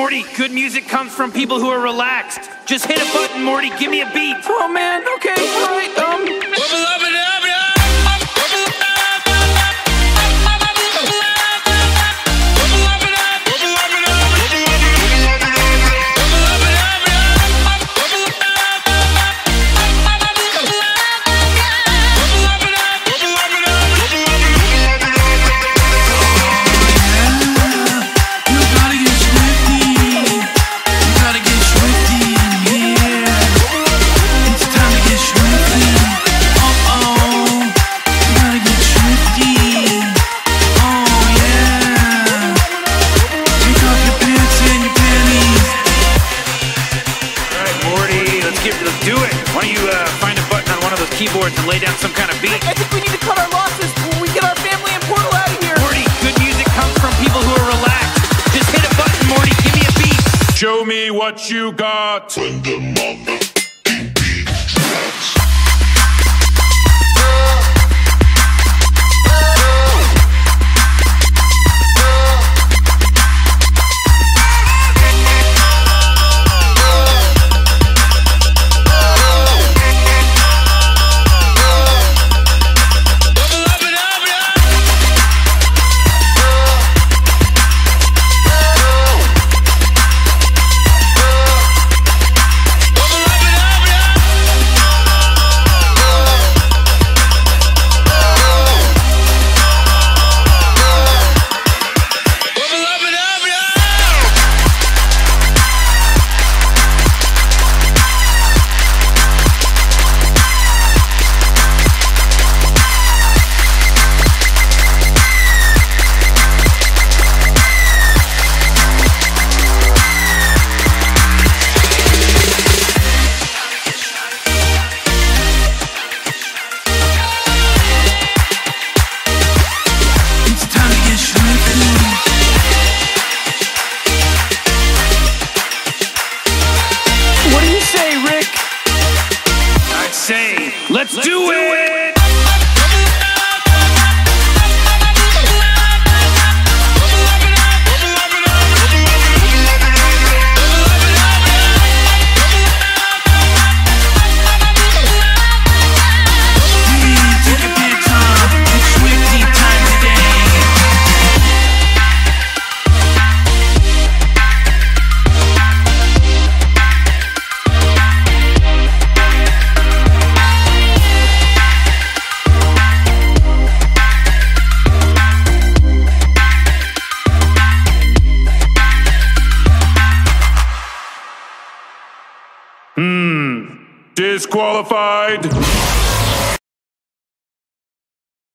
Morty, good music comes from people who are relaxed. Just hit a button, Morty. Give me a beat. Oh man, okay, alright, um. Keyboards and lay down some kind of beat? I think we need to cut our losses when we get our family and Portal out of here. Morty, good music comes from people who are relaxed. Just hit a button, Morty. Give me a beat. Show me what you got. Say, let's, do, it. Hey, Hmm. Disqualified.